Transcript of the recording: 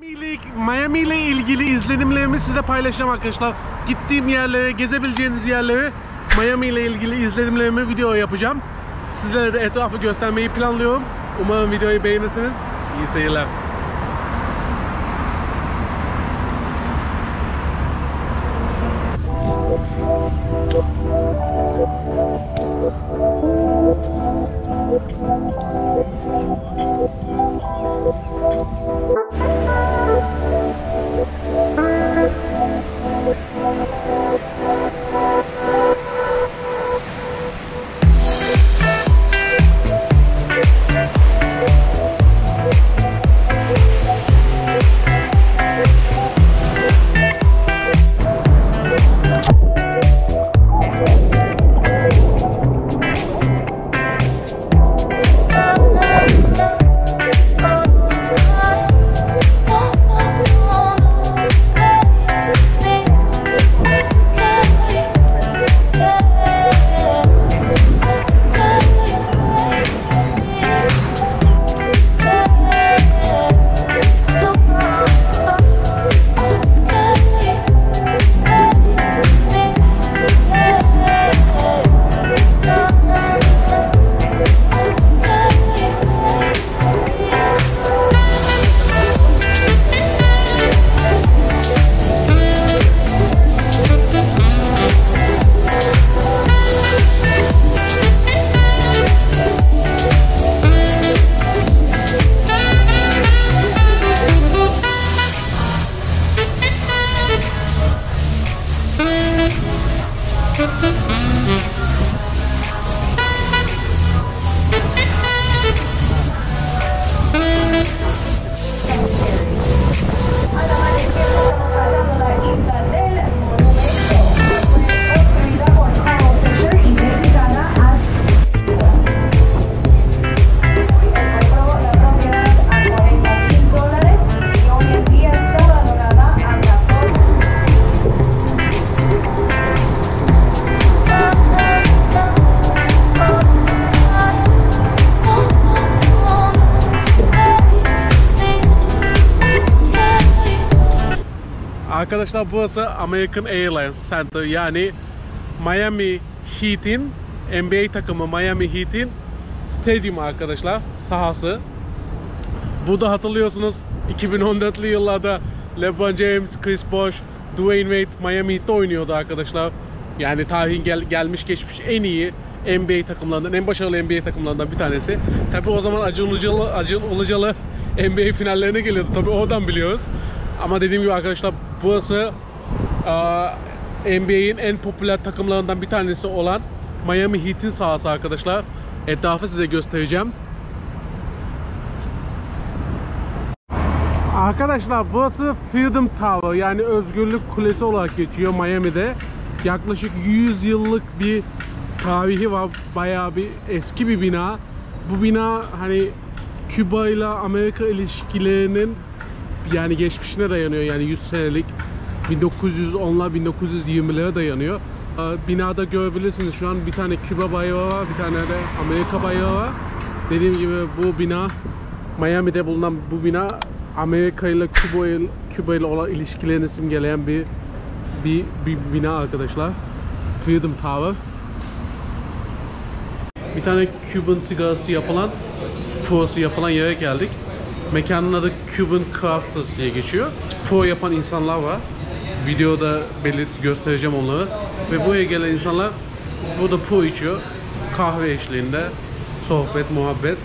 Miami ile, Miami ile ilgili izlenimlerimi size paylaşacağım arkadaşlar. Gittiğim yerlere, gezebileceğiniz yerlere Miami ile ilgili izlenimlerimi video yapacağım. Sizlere de etrafı göstermeyi planlıyorum. Umarım videoyu beğenirsiniz. İyi seyirler. Arkadaşlar burası American Airlines Center yani Miami Heat'in NBA takımı Miami Heat'in stadyumu arkadaşlar sahası. Burada hatırlıyorsunuz 2014'lü yıllarda LeBron James, Chris Bosh, Dwayne Wade Miami Heat'te oynuyordu arkadaşlar. Yani tarihin gel- gelmiş geçmiş en iyi NBA takımlarından, en başarılı NBA takımlarından bir tanesi. Tabi o zaman Acun Ilıcalı, Acun Ilıcalı NBA finallerine geliyordu. Tabi oradan biliyoruz. Ama dediğim gibi arkadaşlar burası NBA'in en popüler takımlarından bir tanesi olan Miami Heat'in sahası arkadaşlar. Etrafı size göstereceğim. Arkadaşlar burası Freedom Tower yani Özgürlük Kulesi olarak geçiyor Miami'de. Yaklaşık 100 yıllık bir tarihi var. Bayağı bir eski bir bina. Bu bina hani Küba ile Amerika ilişkilerinin yani geçmişine dayanıyor yani 100 senelik 1910'lar 1920'lere dayanıyor. Binada görebilirsiniz şu an bir tane Küba bayrağı var, bir tane de Amerika bayrağı var. Dediğim gibi bu bina Miami'de bulunan bu bina Amerika ile Küba ile, Küba ile olan ilişkilerini simgeleyen bir bir, bir bina arkadaşlar. Freedom Tower. Bir tane Cuban sigarası yapılan, prosu yapılan yere geldik. Mekanın adı Cuban Crafters diye geçiyor. Pro yapan insanlar var. Videoda belirt göstereceğim onları. Ve buraya gelen insanlar burada pro içiyor. Kahve eşliğinde sohbet, muhabbet.